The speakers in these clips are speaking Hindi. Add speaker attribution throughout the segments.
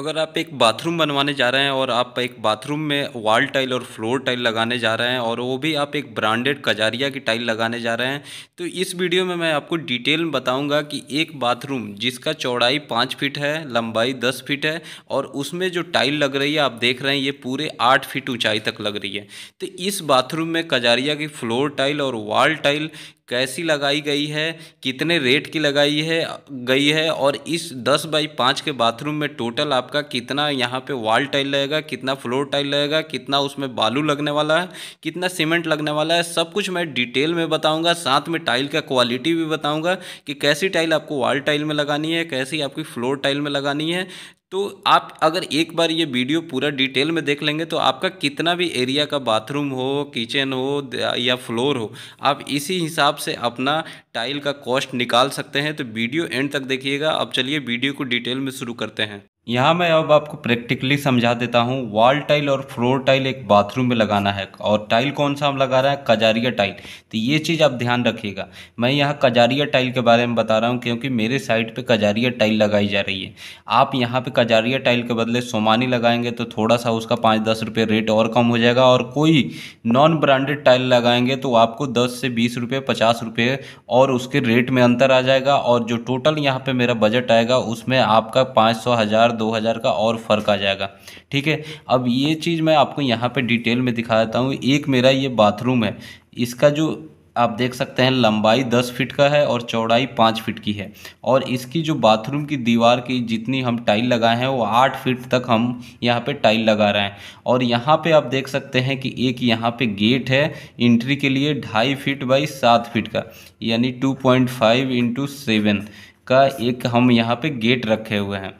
Speaker 1: अगर आप एक बाथरूम बनवाने जा रहे हैं और आप एक बाथरूम में वॉल टाइल और फ्लोर टाइल लगाने जा रहे हैं और वो भी आप एक ब्रांडेड कजारिया की टाइल लगाने जा रहे हैं तो इस वीडियो में मैं आपको डिटेल में बताऊँगा कि एक बाथरूम जिसका चौड़ाई पाँच फीट है, लंबाई दस फीट है और उसमें जो टाइल लग रही है, आप देख रहे हैं, ये पूरे आठ फीट ऊँचाई तक लग रही है। तो इस बाथरूम में कजारिया की फ्लोर टाइल और वॉल टाइल कैसी लगाई गई है, कितने रेट की लगाई है, गई है और इस दस बाई पाँच के बाथरूम में टोटल आपका कितना यहाँ पे वॉल टाइल लगेगा, कितना फ्लोर टाइल लगेगा, कितना उसमें बालू लगने वाला है, कितना सीमेंट लगने वाला है, सब कुछ मैं डिटेल में बताऊँगा, साथ में टाइल का क्वालिटी भी बताऊँगा कि कैसी टाइल आपको वॉल टाइल में लगानी है, कैसी आपकी फ्लोर टाइल में लगानी है। तो आप अगर एक बार ये वीडियो पूरा डिटेल में देख लेंगे तो आपका कितना भी एरिया का बाथरूम हो, किचन हो, या फ्लोर हो, आप इसी हिसाब से अपना टाइल का कॉस्ट निकाल सकते हैं। तो वीडियो एंड तक देखिएगा। अब चलिए वीडियो को डिटेल में शुरू करते हैं। यहाँ मैं अब आपको प्रैक्टिकली समझा देता हूँ वॉल टाइल और फ्लोर टाइल एक बाथरूम में लगाना है और टाइल कौन सा हम लगा रहे हैं? कजारिया टाइल तो ये चीज़ आप ध्यान रखिएगा। मैं यहाँ कजारिया टाइल के बारे में बता रहा हूँ क्योंकि मेरे साइड पे कजारिया टाइल लगाई जा रही है। आप यहाँ पे कजारिया टाइल के बदले सोमानी लगाएँगे तो थोड़ा सा उसका पाँच दस रुपये रेट और कम हो जाएगा और कोई नॉन ब्रांडेड टाइल लगाएँगे तो आपको दस से बीस रुपये, पचास रुपये और उसके रेट में अंतर आ जाएगा और जो टोटल यहाँ पर मेरा बजट आएगा, उसमें आपका पाँच सौ, हज़ार दो हज़ार का और फ़र्क आ जाएगा। ठीक है? अब ये चीज़ मैं आपको यहाँ पे डिटेल में दिखा देता हूँ। एक मेरा ये बाथरूम है। इसका जो आप देख सकते हैं, लंबाई दस फीट का है और चौड़ाई पाँच फीट की है। और इसकी जो बाथरूम की दीवार की जितनी हम टाइल लगाए हैं, वो आठ फीट तक हम यहाँ पे टाइल लगा रहे हैं। और यहाँ पे आप देख सकते हैं कि एक यहाँ पे गेट है इंट्री के लिए ढाई फीट बाई सात फीट का, यानी two point five into seven का एक हम यहाँ पे गेट रखे हुए हैं।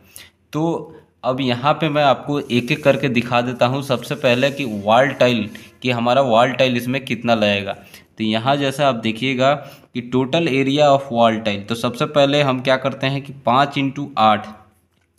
Speaker 1: तो अब यहाँ पे मैं आपको एक एक करके दिखा देता हूँ। सबसे पहले कि वॉल टाइल कि हमारा वॉल टाइल इसमें कितना लगेगा। तो यहाँ जैसा आप देखिएगा कि total area of wall tile तो सबसे पहले हम क्या करते हैं कि पाँच इंटू आठ,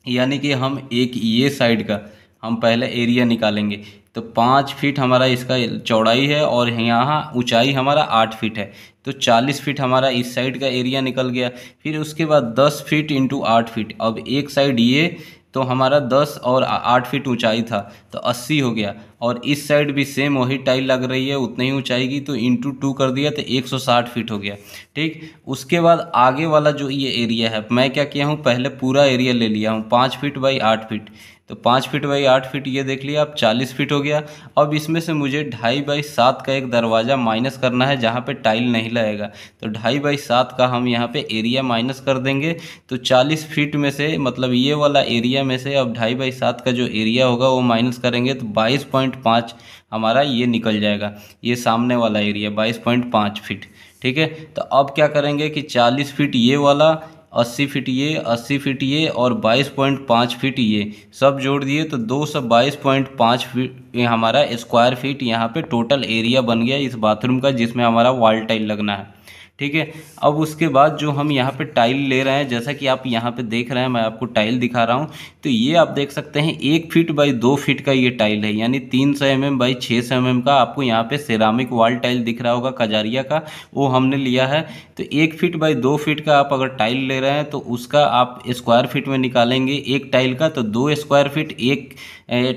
Speaker 1: यानी कि हम एक ये साइड का, हम पहले एरिया निकालेंगे। तो पाँच फीट हमारा इसका चौड़ाई है और यहाँ ऊंचाई हमारा आठ फीट है। तो चालीस फीट हमारा इस साइड का एरिया निकल गया। फिर उसके बाद दस फीट इंटू आठ फीट। अब एक साइड ये तो हमारा दस और आठ फीट ऊंचाई था तो अस्सी हो गया। और इस साइड भी सेम वही टाइल लग रही है, उतनी ही ऊंचाई की तो इंटू टू कर दिया तो एक सौ साठ फीट हो गया। ठीक? उसके बाद आगे वाला जो ये एरिया है, मैं क्या किया हूँ? पहले पूरा एरिया ले लिया हूँ, पाँच फीट बाई आठ फीट तो पाँच फीट बाई आठ फीट ये देख लिया, अब चालीस फीट हो गया। अब इसमें से मुझे ढाई बाई सात का एक दरवाज़ा माइनस करना है, जहाँ पे टाइल नहीं लगेगा। तो ढाई बाई सात का हम यहाँ पे एरिया माइनस कर देंगे। तो चालीस फीट में से मतलब ये वाला एरिया में से अब ढाई बाई सात का जो एरिया होगा, वो माइनस करेंगे। तो बाईस पॉइंट पाँच हमारा ये निकल जाएगा। ये सामने वाला एरिया बाईस पॉइंट पाँच फीट ठीक है? तो अब क्या करेंगे कि चालीस फीट ये वाला, अस्सी फीट ये, अस्सी फीट ये और बाईस पॉइंट पाँच फीट ये। सब जोड़ दिए तो दो सौ बाईस पॉइंट पाँच फीट हमारा स्क्वायर फीट यहाँ पे टोटल एरिया बन गया इस बाथरूम का जिसमें हमारा वॉल टाइल लगना है। ठीक है? अब उसके बाद जो हम यहाँ पे टाइल ले रहे हैं, जैसा कि आप यहाँ पे देख रहे हैं, मैं आपको टाइल दिखा रहा हूँ। तो ये आप देख सकते हैं, एक फीट बाई दो फीट का ये टाइल है। यानी तीन सौ एम एम बाई छः सौ एम एम का आपको यहाँ पे सेरामिक वॉल टाइल दिख रहा होगा, कजारिया का। वो हमने लिया है। तो एक फीट बाई दो फीट का आप अगर टाइल ले रहे हैं तो उसका आप स्क्वायर फीट में निकालेंगे एक टाइल का। तो दो स्क्वायर फीट एक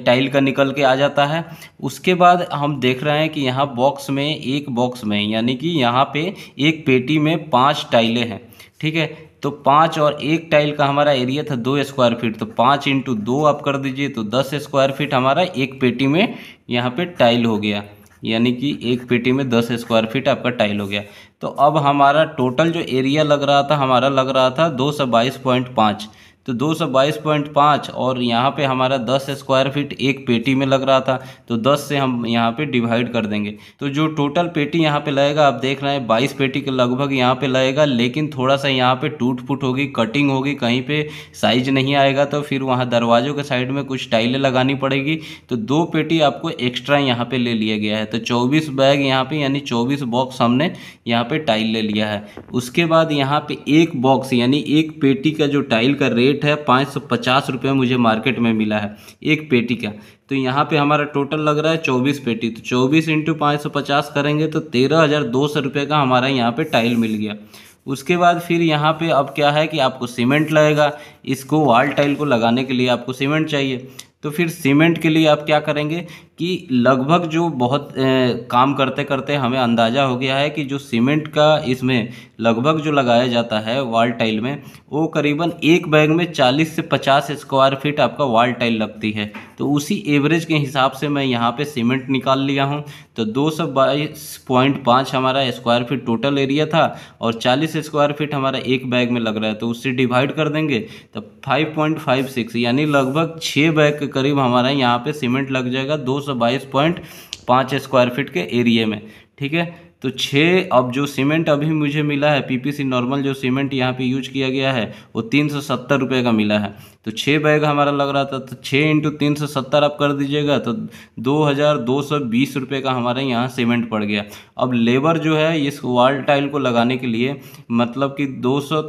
Speaker 1: टाइल का निकल के आ जाता है। उसके बाद हम देख रहे हैं कि यहाँ बॉक्स में, एक बॉक्स में, यानी कि यहाँ पे एक पेटी में पाँच टाइलें हैं, ठीक है? तो पाँच और एक टाइल का हमारा एरिया था दो स्क्वायर फीट तो पाँच इंटू दो आप कर दीजिए तो दस स्क्वायर फीट हमारा एक पेटी में यहाँ पे टाइल हो गया, यानी कि एक पेटी में दस स्क्वायर फीट आपका टाइल हो गया। तो अब हमारा टोटल जो एरिया लग रहा था, हमारा लग रहा था दो सौ बाईस पॉइंट पाँच तो दो सौ बाईस पॉइंट पाँच और यहाँ पे हमारा दस स्क्वायर फीट एक पेटी में लग रहा था तो दस से हम यहाँ पे डिवाइड कर देंगे। तो जो टोटल पेटी यहाँ पे लगेगा, आप देख रहे हैं, बाईस पेटी के लगभग यहाँ पे लगेगा, लेकिन थोड़ा सा यहाँ पे टूट फूट होगी, कटिंग होगी, कहीं पे साइज़ नहीं आएगा तो फिर वहाँ दरवाज़ों के साइड में कुछ टाइलें लगानी पड़ेगी। तो दो पेटी आपको एक्स्ट्रा यहाँ पर ले लिया गया है तो चौबीस बैग यहाँ पर यानी चौबीस बॉक्स हमने यहाँ पर टाइल ले लिया है। उसके बाद यहाँ पर एक बॉक्स, यानी एक पेटी का जो टाइल का रेट रेट है, पाँच सौ पचास रुपये मुझे मार्केट में मिला है, एक पेटी का। तो यहाँ पे हमारा टोटल लग रहा है चौबीस पेटी। तो चौबीस इंटू पाँच सौ पचास करेंगे तो तेरह हज़ार दो सौ रुपये का हमारा यहाँ पे टाइल मिल गया। उसके बाद फिर यहाँ पे अब क्या है कि आपको सीमेंट लगेगा, इसको वाल टाइल को लगाने के लिए आपको सीमेंट चाहिए। तो फिर सीमेंट के लिए आप क्या करेंगे कि लगभग जो बहुत ए, काम करते करते हमें अंदाज़ा हो गया है कि जो सीमेंट का इसमें लगभग जो लगाया जाता है वाल टाइल में वो करीबन एक बैग में 40 से 50 स्क्वायर फीट आपका वाल टाइल लगती है। तो उसी एवरेज के हिसाब से मैं यहाँ पे सीमेंट निकाल लिया हूँ। तो दो सौ बाईस पॉइंट पाँच हमारा स्क्वायर फीट टोटल एरिया था और चालीस स्क्वायर फीट हमारा एक बैग में लग रहा है। तो उससे डिवाइड कर देंगे तो फाइव पॉइंट फाइव सिक्स यानी लगभग छः बैग के करीब हमारा यहाँ पे सीमेंट लग जाएगा। दो सौ स्क्वायर फीट के एरिए में, ठीक है? तो छः अब जो सीमेंट अभी मुझे मिला है, पीपीसी नॉर्मल जो सीमेंट यहाँ पे यूज़ किया गया है, वो तीन सौ सत्तर रुपये का मिला है। तो छः बैग हमारा लग रहा था तो छः इंटू तीन सौ सत्तर आप कर दीजिएगा तो दो हज़ार दो सौ बीस रुपये का हमारे यहाँ सीमेंट पड़ गया। अब लेबर जो है, इस वाल टाइल को लगाने के लिए मतलब कि दो सौ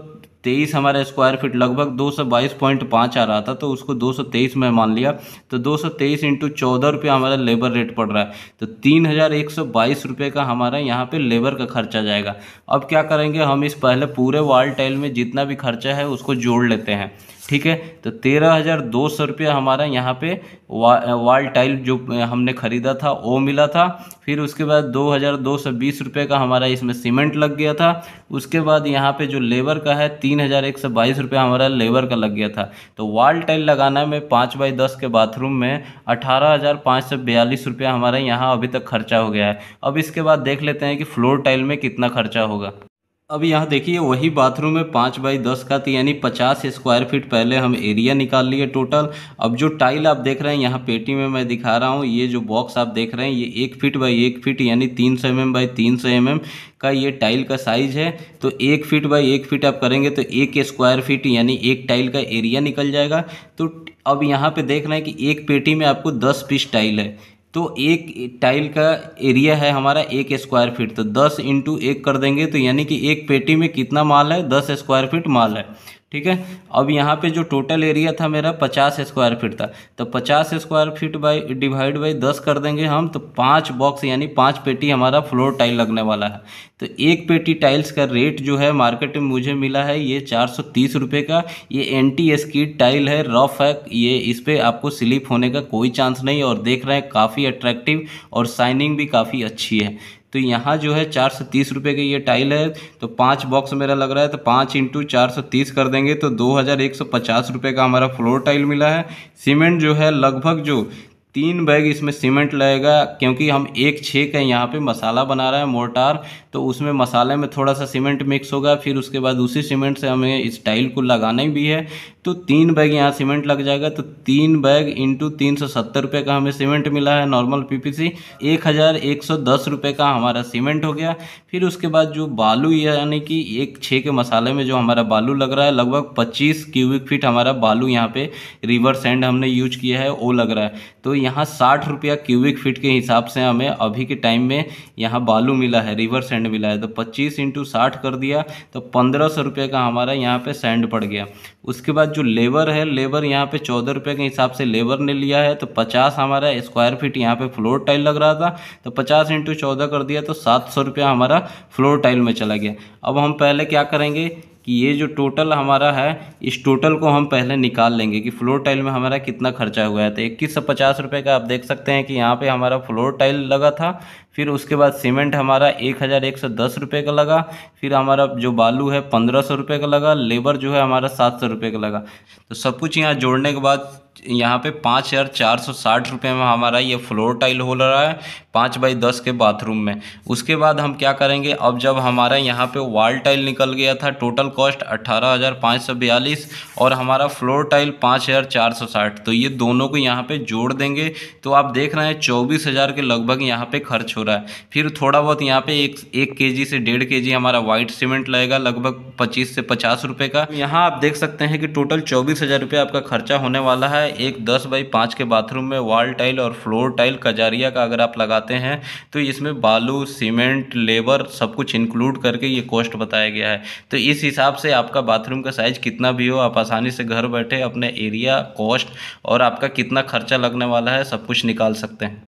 Speaker 1: तेईस हमारा स्क्वायर फीट लगभग दो सौ बाईस पॉइंट पाँच आ रहा था तो उसको दो सौ तेईस में मान लिया। तो दो सौ तेईस इंटू चौदह रुपये हमारा लेबर रेट पड़ रहा है। तो तीन हज़ार एक सौ बाईस रुपये का हमारा यहाँ पे लेबर का खर्चा जाएगा। अब क्या करेंगे हम इस पहले पूरे वाल टाइल में जितना भी खर्चा है उसको जोड़ लेते हैं। ठीक है? तो तेरह हज़ार दो सौ रुपया हमारा यहाँ पे वा, वाल टाइल जो हमने ख़रीदा था वो मिला था। फिर उसके बाद दो हज़ार दो सौ बीस रुपये का हमारा इसमें सीमेंट लग गया था। उसके बाद यहाँ पे जो लेबर का है तीन हज़ार एक सौ बाईस रुपया हमारा लेबर का लग गया था। तो वॉल टाइल लगाना में पाँच बाई दस के बाथरूम में अठारह हज़ार पाँच सौ बयालीस रुपया हमारा यहाँ अभी तक खर्चा हो गया है। अब इसके बाद देख लेते हैं कि फ्लोर टाइल में कितना खर्चा होगा। अब यहाँ देखिए, वही बाथरूम है, पाँच बाई दस का तो यानी पचास स्क्वायर फीट पहले हम एरिया निकाल लिए टोटल अब जो टाइल आप देख रहे हैं, यहाँ पेटी में मैं दिखा रहा हूँ, ये जो बॉक्स आप देख रहे हैं, ये एक फीट बाई एक फीट यानी तीन सौ एम एम बाई तीन सौ एम का ये टाइल का साइज़ है। तो एक फीट बाई एक फीट आप करेंगे तो एक स्क्वायर फीट यानी एक टाइल का एरिया निकल जाएगा। तो अब यहाँ पर देख रहे हैं कि एक पेटी में आपको दस पीस टाइल है। तो एक टाइल का एरिया है हमारा एक स्क्वायर फीट तो दस इंटू एक कर देंगे तो यानी कि एक पेटी में कितना माल है? दस स्क्वायर फीट माल है। ठीक है? अब यहाँ पे जो टोटल एरिया था मेरा पचास स्क्वायर फीट था। तो पचास square feet by divide by दस कर देंगे हम तो पाँच बॉक्स यानी पाँच पेटी हमारा फ्लोर टाइल लगने वाला है। तो एक पेटी टाइल्स का रेट जो है मार्केट में मुझे मिला है ये चार सौ तीस रुपये का। ये एंटी स्कीड टाइल है रफ है, ये इस पर आपको स्लिप होने का कोई चांस नहीं और देख रहे हैं काफ़ी अट्रैक्टिव और शाइनिंग भी काफ़ी अच्छी है। तो यहाँ जो है चार सौ तीस रुपये की ये टाइल है तो पाँच बॉक्स मेरा लग रहा है तो पाँच इंटू चार सौ तीस कर देंगे तो दो हज़ार एक सौ पचास रुपये का हमारा फ्लोर टाइल मिला है। सीमेंट जो है, लगभग जो तीन बैग इसमें सीमेंट लगेगा, क्योंकि हम एक छः का यहाँ पे मसाला बना रहे हैं, मोर्टार तो उसमें मसाले में थोड़ा सा सीमेंट मिक्स होगा, फिर उसके बाद उसी सीमेंट से हमें इस टाइल को लगाना भी है। तो तीन बैग यहाँ सीमेंट लग जाएगा तो तीन बैग इंटू तीन सौ सत्तर रुपये का हमें सीमेंट मिला है, नॉर्मल पीपीसी। एक हज़ार एक सौ दस रुपये का हमारा सीमेंट हो गया। फिर उसके बाद जो बालू, यानी कि एक छः के मसाले में जो हमारा बालू लग रहा है, लगभग पच्चीस क्यूबिक फीट हमारा बालू यहाँ पे रिवर सैंड हमने यूज़ किया है वो लग रहा है। तो यहाँ साठ रुपया क्यूबिक फीट के हिसाब से हमें अभी के टाइम में यहाँ बालू मिला है रिवर सैंड मिला है। तो पच्चीस इंटू साठ कर दिया तो पंद्रह सौ रुपये का हमारा यहाँ पे सैंड पड़ गया। उसके बाद जो लेबर है लेबर यहाँ पे चौदह रुपये के हिसाब से लेबर ने लिया है तो पचास हमारा स्क्वायर फीट यहाँ पे फ्लोर टाइल लग रहा था तो पचास इंटू चौदह कर दिया तो सात सौ रुपया हमारा फ्लोर टाइल में चला गया। अब हम पहले क्या करेंगे? कि ये जो टोटल हमारा है, इस टोटल को हम पहले निकाल लेंगे कि फ्लोर टाइल में हमारा कितना खर्चा हुआ है। तो इक्कीस सौ पचास रुपये का आप देख सकते हैं कि यहाँ पे हमारा फ्लोर टाइल लगा था, फिर उसके बाद सीमेंट हमारा एक हज़ार एक सौ दस रुपये का लगा, फिर हमारा जो बालू है पंद्रह सौ रुपये का लगा लेबर जो है हमारा सात सौ रुपये का लगा। तो सब कुछ यहाँ जोड़ने के बाद यहाँ पे पाँच हज़ार चार सौ साठ रुपये में हमारा ये फ्लोर टाइल हो रहा है, पाँच बाई दस के बाथरूम में। उसके बाद हम क्या करेंगे, अब जब हमारा यहाँ पे वॉल टाइल निकल गया था, टोटल कॉस्ट अट्ठारह हज़ार पाँच सौ बयालीस और हमारा फ्लोर टाइल पाँच हज़ार चार सौ साठ। तो ये दोनों को यहाँ पे जोड़ देंगे। तो आप देख रहे हैं, चौबीस हज़ार के लगभग यहाँ पे खर्च हो रहा है। फिर थोड़ा बहुत यहाँ पे एक एक के से डेढ़ के हमारा वाइट सीमेंट लगेगा, लगभग पच्चीस से पचास रुपये का। यहाँ आप देख सकते हैं कि टोटल चौबीस हज़ार रुपये आपका खर्चा होने वाला है एक दस बाई पाँच के बाथरूम में वॉल टाइल और फ्लोर टाइल कजारिया का अगर आप लगाते हैं तो इसमें बालू, सीमेंट, लेबर सब कुछ इंक्लूड करके ये कॉस्ट बताया गया है। तो इस हिसाब से आपका बाथरूम का साइज़ कितना भी हो, आप आसानी से घर बैठे अपने एरिया कॉस्ट और आपका कितना खर्चा लगने वाला है, सब कुछ निकाल सकते हैं।